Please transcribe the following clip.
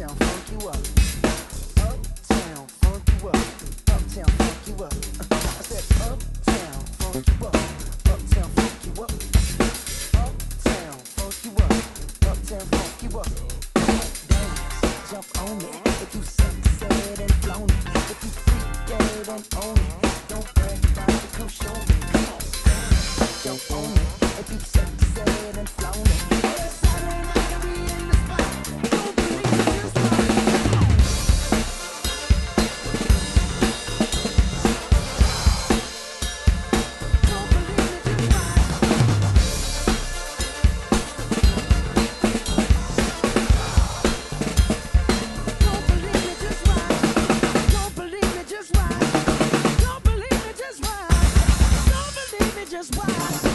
Uptown funk you up. Uptown funk you up. Uptown funk you up. I said uptown funk you up. Uptown funk you up. Uptown funk you up. Uptown funk you up. Dance, jump on it. If you sexed and flown it. If you freaked and own it. Don't brag about it. Come show me. just why.